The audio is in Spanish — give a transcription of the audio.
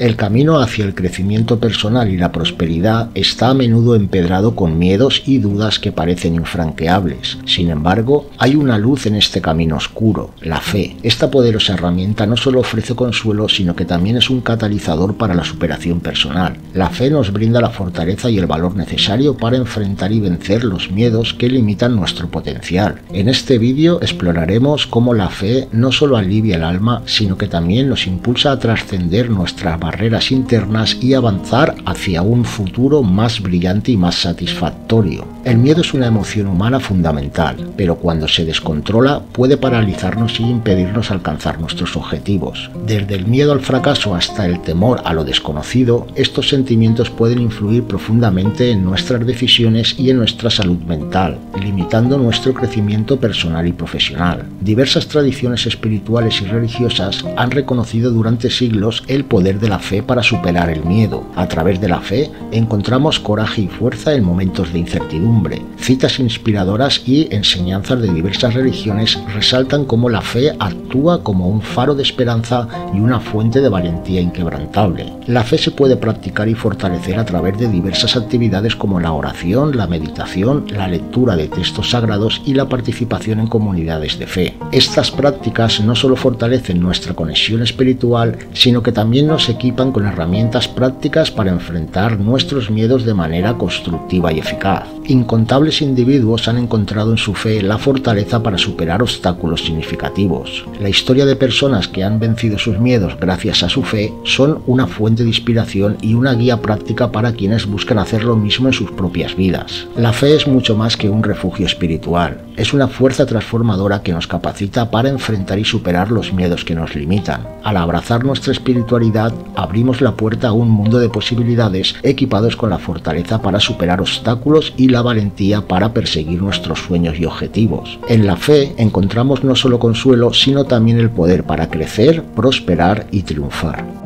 El camino hacia el crecimiento personal y la prosperidad está a menudo empedrado con miedos y dudas que parecen infranqueables. Sin embargo, hay una luz en este camino oscuro, la fe. Esta poderosa herramienta no solo ofrece consuelo, sino que también es un catalizador para la superación personal. La fe nos brinda la fortaleza y el valor necesario para enfrentar y vencer los miedos que limitan nuestro potencial. En este vídeo exploraremos cómo la fe no solo alivia el alma, sino que también nos impulsa a trascender nuestras barreras internas y avanzar hacia un futuro más brillante y más satisfactorio. El miedo es una emoción humana fundamental, pero cuando se descontrola puede paralizarnos y impedirnos alcanzar nuestros objetivos. Desde el miedo al fracaso hasta el temor a lo desconocido, estos sentimientos pueden influir profundamente en nuestras decisiones y en nuestra salud mental, limitando nuestro crecimiento personal y profesional. Diversas tradiciones espirituales y religiosas han reconocido durante siglos el poder de la fe para superar el miedo. A través de la fe encontramos coraje y fuerza en momentos de incertidumbre. Citas inspiradoras y enseñanzas de diversas religiones resaltan cómo la fe actúa como un faro de esperanza y una fuente de valentía inquebrantable. La fe se puede practicar y fortalecer a través de diversas actividades como la oración, la meditación, la lectura de textos sagrados y la participación en comunidades de fe. Estas prácticas no solo fortalecen nuestra conexión espiritual, sino que también nos equipan con herramientas prácticas para enfrentar nuestros miedos de manera constructiva y eficaz. Incontables individuos han encontrado en su fe la fortaleza para superar obstáculos significativos. La historia de personas que han vencido sus miedos gracias a su fe son una fuente de inspiración y una guía práctica para quienes buscan hacer lo mismo en sus propias vidas. La fe es mucho más que un refugio espiritual, es una fuerza transformadora que nos capacita para enfrentar y superar los miedos que nos limitan. Al abrazar nuestra espiritualidad, abrimos la puerta a un mundo de posibilidades equipados con la fortaleza para superar obstáculos y la valentía para perseguir nuestros sueños y objetivos. En la fe encontramos no solo consuelo, sino también el poder para crecer, prosperar y triunfar.